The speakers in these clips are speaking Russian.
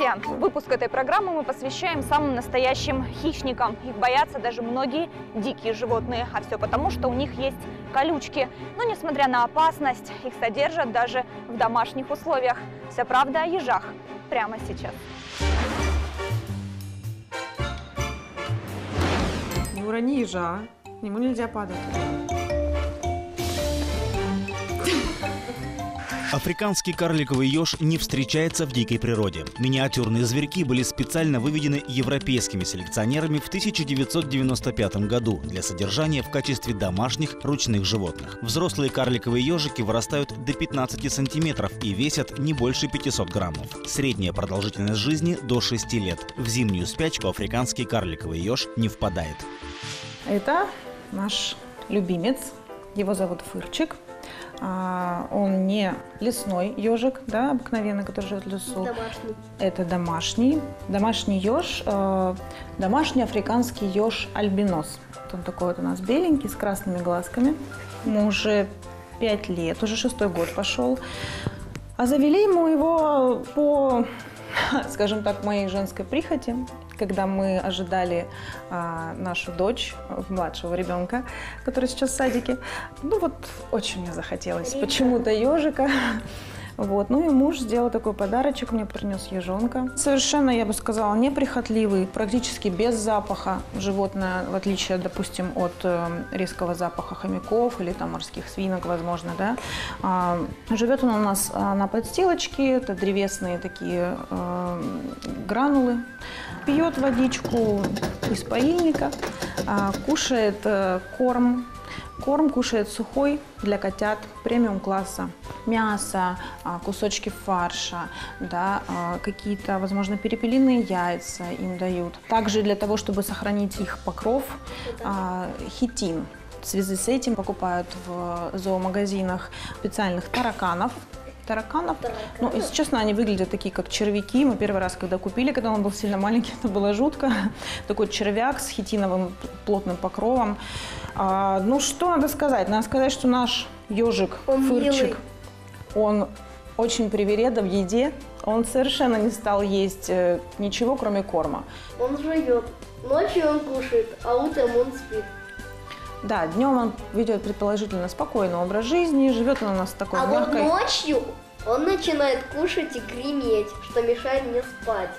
друзья, выпуск этой программы мы посвящаем самым настоящим хищникам. Их боятся даже многие дикие животные, а все потому, что у них есть колючки. Но несмотря на опасность, их содержат даже в домашних условиях. Вся правда о ежах прямо сейчас. Не урони ежа, к нему нельзя падать. Африканский карликовый еж не встречается в дикой природе. Миниатюрные зверьки были специально выведены европейскими селекционерами в 1995 году для содержания в качестве домашних ручных животных. Взрослые карликовые ежики вырастают до 15 сантиметров и весят не больше 500 граммов. Средняя продолжительность жизни до 6 лет. В зимнюю спячку африканский карликовый еж не впадает. Это наш любимец. Его зовут Фырчик. А, Он не лесной ежик, да, обыкновенный, который живет в лесу. Домашний. Это домашний. Домашний еж, э, домашний африканский еж альбинос. Вот Он такой вот у нас беленький, с красными глазками. Ему уже 5 лет, уже шестой год пошел. А завели мы его по, скажем так, моей женской прихоти, когда мы ожидали а, нашу дочь, младшего ребенка, который сейчас в садике. Ну вот очень мне захотелось почему-то ежика. Вот. Ну и муж сделал такой подарочек, мне принес ежонка. Совершенно, я бы сказала, неприхотливый, практически без запаха. Животное, в отличие, допустим, от э, резкого запаха хомяков или там морских свинок, возможно, да. А, живет он у нас а, на подстилочке, это древесные такие э, гранулы. Пьет водичку из паильника, а, кушает э, корм Корм кушает сухой для котят премиум класса. Мясо, а, кусочки фарша, да, а, какие-то, возможно, перепелиные яйца им дают. Также для того, чтобы сохранить их покров, хитин. В связи с этим покупают в зоомагазинах специальных тараканов, тараканов. Ну, если честно, они выглядят такие, как червяки. Мы первый раз, когда купили, когда он был сильно маленький, это было жутко. Такой червяк с хитиновым плотным покровом. А, ну, что надо сказать? Надо сказать, что наш ежик, Он фырчик, милый. он очень привереда в еде. Он совершенно не стал есть э, ничего, кроме корма. Он живет. Ночью он кушает, а утром он спит. Да, днем он ведет предположительно спокойный образ жизни, живет он у нас в такой а вот мягкой... ночью он начинает кушать и греметь, что мешает мне спать.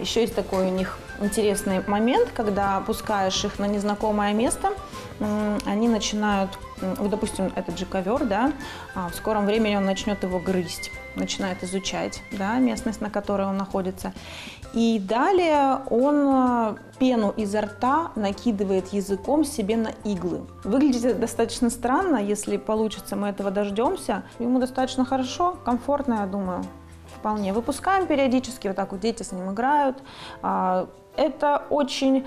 Еще есть такой у них интересный момент, когда опускаешь их на незнакомое место, они начинают, вот, допустим, этот же ковер, да, а, в скором времени он начнет его грызть, начинает изучать, да, местность, на которой он находится. И далее он а, пену изо рта накидывает языком себе на иглы. Выглядит это достаточно странно, если получится, мы этого дождемся. Ему достаточно хорошо, комфортно, я думаю. Вполне. Выпускаем периодически, вот так вот дети с ним играют. А, Это очень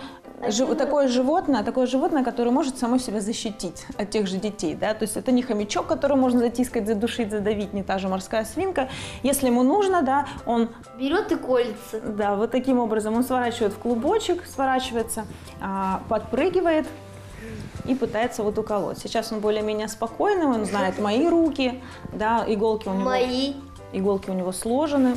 жи- такое животное, такое животное, которое может само себя защитить от тех же детей. Да? То есть это не хомячок, который можно затискать, задушить, задавить, не та же морская свинка. Если ему нужно, да, он Берет и колется. да, вот таким образом он сворачивает в клубочек, сворачивается, а, подпрыгивает и пытается вот уколоть. Сейчас он более-менее спокойный, он знает мои руки, да, иголки у него, Мои. Иголки у него сложены.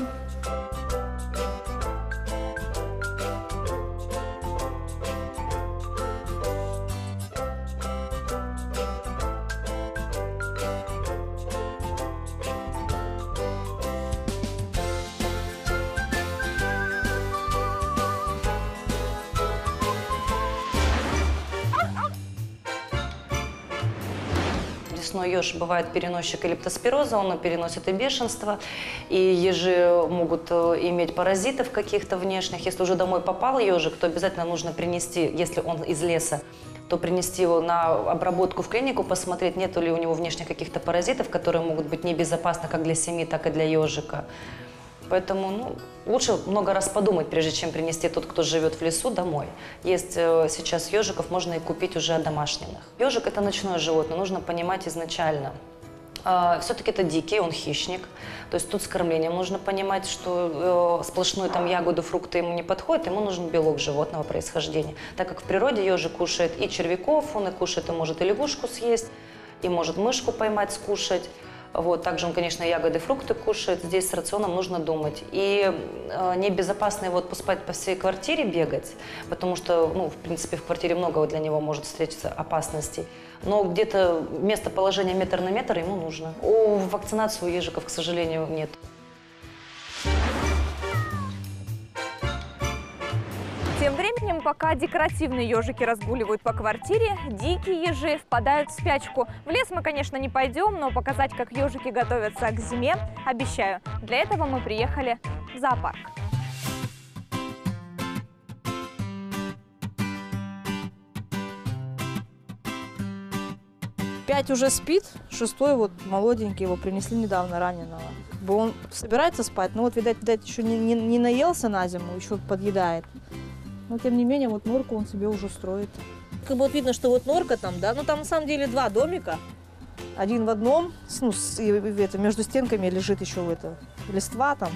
Лесной еж бывает переносчик и лептоспироза, он переносит и бешенство, и ежи могут э, иметь паразитов каких-то внешних. Если уже домой попал ежик, то обязательно нужно принести, если он из леса, то принести его на обработку в клинику, посмотреть, нет ли у него внешних каких-то паразитов, которые могут быть небезопасны как для семьи, так и для ежика. Поэтому ну, лучше много раз подумать, прежде чем принести тот, кто живет в лесу, домой. Есть э, сейчас ежиков, можно и купить уже одомашненных. Ежик – это ночное животное, нужно понимать изначально. все-таки это дикий, он хищник. То есть тут с кормлением нужно понимать, что э, сплошную там ягоду, фрукты ему не подходит, ему нужен белок животного происхождения. Так как в природе ежик кушает и червяков, он и кушает, и может и лягушку съесть, и может мышку поймать, скушать. Вот, также он, конечно, ягоды, фрукты кушает. Здесь с рационом нужно думать. И э, небезопасно его отпускать по всей квартире бегать, потому что, ну, в принципе, в квартире много для него может встретиться опасностей. Но где-то местоположение метр на метр ему нужно. О, вакцинацию у ежиков, к сожалению, нет. Временем, пока декоративные ежики разгуливают по квартире, дикие ежи впадают в спячку. В лес мы, конечно, не пойдем, но показать, как ежики готовятся к зиме, обещаю. Для этого мы приехали в зоопарк. Пять уже спит, шестой вот молоденький, его принесли недавно раненого. Он собирается спать, но вот, видать, видать еще не, не, не наелся на зиму, еще подъедает. Но тем не менее, вот норку он себе уже строит. Как бы вот видно, что вот норка там, да, ну там на самом деле два домика. Один в одном, ну, с- и, и это, между стенками лежит еще это, листва там.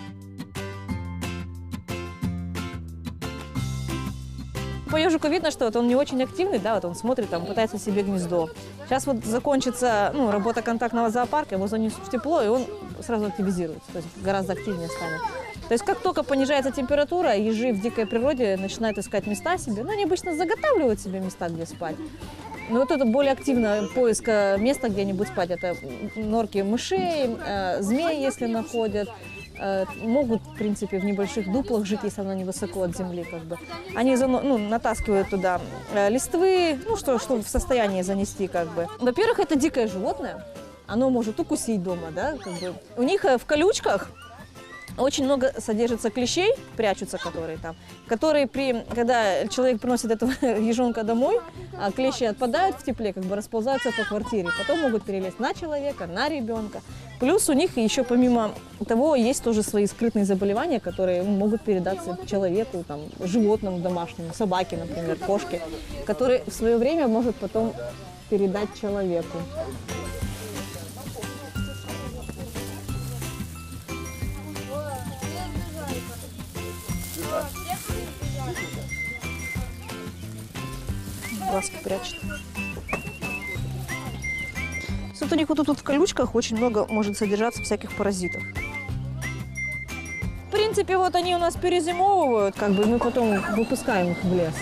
По ежику видно, что вот он не очень активный, да, вот он смотрит, там, пытается себе гнездо. Сейчас вот закончится ну, работа контактного зоопарка, его занесут в тепло, и он сразу активизируется, то есть гораздо активнее станет. То есть как только понижается температура, ежи в дикой природе начинают искать места себе, ну, они обычно заготавливают себе места, где спать. Но вот это более активно поиск э, места где-нибудь спать. Это норки мышей, э, змей, если находят. Э, могут, в принципе, в небольших дуплах жить, если оно невысоко от земли. Как бы. Они ну, натаскивают туда э, листвы, ну, что, что в состоянии занести. Как бы. Во-первых, это дикое животное. Оно может укусить дома, да, как бы. У них э, в колючках очень много содержится клещей, прячутся которые там, которые при, когда человек приносит этого ежонка домой, а клещи отпадают в тепле, как бы расползаются по квартире, потом могут перелезть на человека, на ребенка. Плюс у них еще помимо того есть тоже свои скрытные заболевания, которые могут передаться человеку, там, животному домашнему, собаке, например, кошке, которые в свое время может потом передать человеку. Глазки прячет. Вот у них вот тут в колючках очень много может содержаться всяких паразитов. В принципе, вот они у нас перезимовывают, как бы мы потом выпускаем их в лес.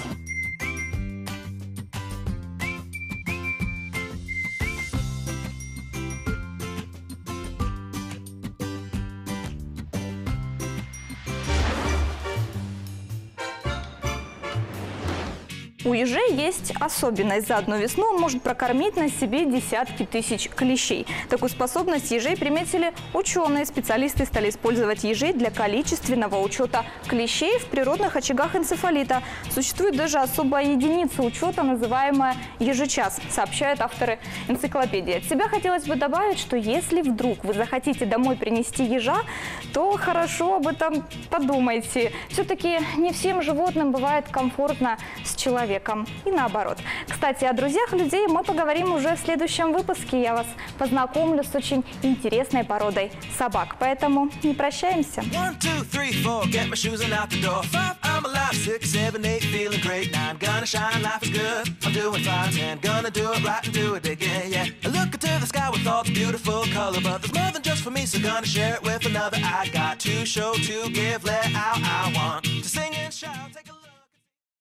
У ежей есть особенность. За одну весну он может прокормить на себе десятки тысяч клещей. Такую способность ежей приметили ученые. Специалисты стали использовать ежей для количественного учета клещей в природных очагах энцефалита. Существует даже особая единица учета, называемая ежечас, сообщают авторы энциклопедии. От себя хотелось бы добавить, что если вдруг вы захотите домой принести ежа, то хорошо об этом подумайте. Все-таки не всем животным бывает комфортно с человеком и наоборот. Кстати, о друзьях людей мы поговорим уже в следующем выпуске. Я вас познакомлю с очень интересной породой собак, поэтому не прощаемся. Get my shoes and out and. I got to show, to give, let out, I want.